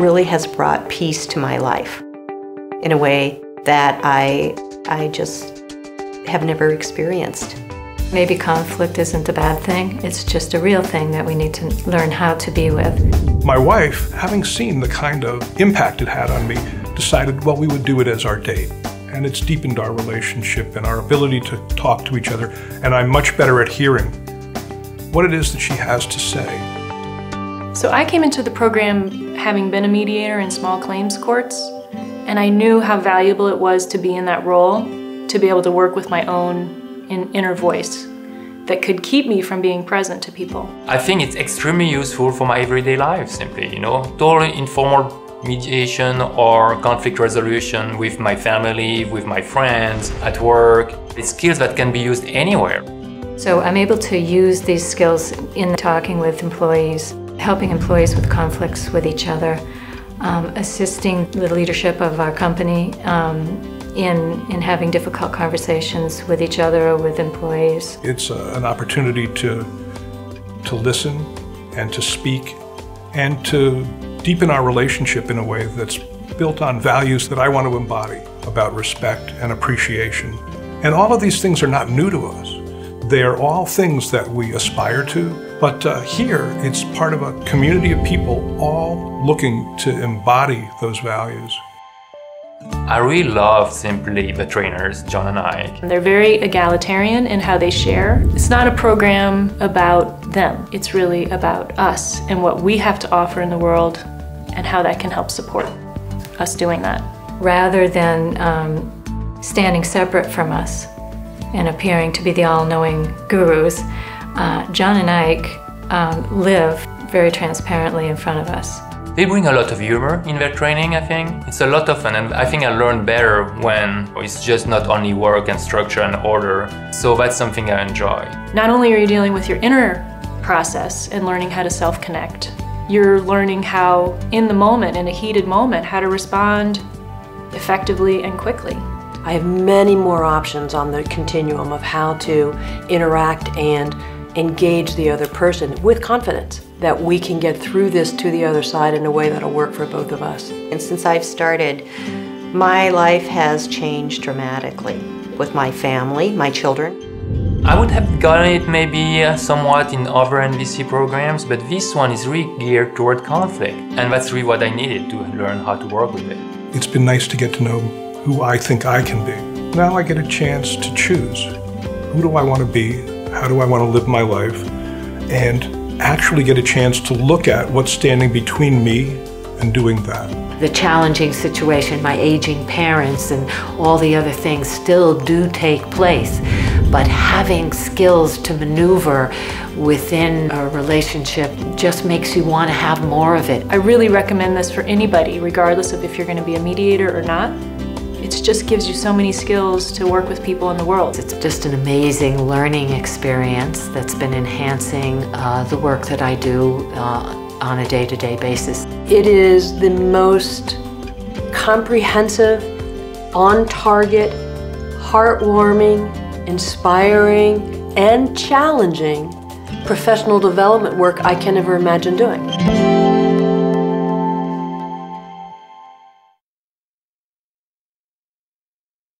really has brought peace to my life in a way that I, I just have never experienced. Maybe conflict isn't a bad thing, it's just a real thing that we need to learn how to be with. My wife, having seen the kind of impact it had on me, decided, well, we would do it as our date. And it's deepened our relationship and our ability to talk to each other, and I'm much better at hearing what it is that she has to say. So I came into the program having been a mediator in small claims courts, and I knew how valuable it was to be in that role, to be able to work with my own in inner voice that could keep me from being present to people. I think it's extremely useful for my everyday life, simply, you know, totally informal mediation or conflict resolution with my family, with my friends, at work. It's skills that can be used anywhere. So I'm able to use these skills in talking with employees, helping employees with conflicts with each other, um, assisting the leadership of our company um, in, in having difficult conversations with each other or with employees. It's a, an opportunity to, to listen and to speak and to deepen our relationship in a way that's built on values that I want to embody about respect and appreciation. And all of these things are not new to us. They are all things that we aspire to, but uh, here it's part of a community of people all looking to embody those values. I really love simply the trainers, John and Ike. They're very egalitarian in how they share. It's not a program about them. It's really about us and what we have to offer in the world and how that can help support us doing that. Rather than um, standing separate from us and appearing to be the all-knowing gurus, uh, John and Ike um, live very transparently in front of us. They bring a lot of humor in their training, I think. It's a lot of fun, and I think I learn better when it's just not only work and structure and order. So that's something I enjoy. Not only are you dealing with your inner process and learning how to self-connect, you're learning how, in the moment, in a heated moment, how to respond effectively and quickly. I have many more options on the continuum of how to interact and engage the other person with confidence that we can get through this to the other side in a way that'll work for both of us. And since I've started, my life has changed dramatically with my family, my children. I would have gotten it maybe uh, somewhat in other NVC programs, but this one is really geared toward conflict, and that's really what I needed to learn how to work with it. It's been nice to get to know who I think I can be. Now I get a chance to choose. Who do I want to be? How do I want to live my life? And actually get a chance to look at what's standing between me and doing that. The challenging situation, my aging parents and all the other things still do take place, but having skills to maneuver within a relationship just makes you want to have more of it. I really recommend this for anybody, regardless of if you're going to be a mediator or not. It just gives you so many skills to work with people in the world. It's just an amazing learning experience that's been enhancing uh, the work that I do uh, on a day-to-day -day basis. It is the most comprehensive, on-target, heartwarming, inspiring, and challenging professional development work I can ever imagine doing.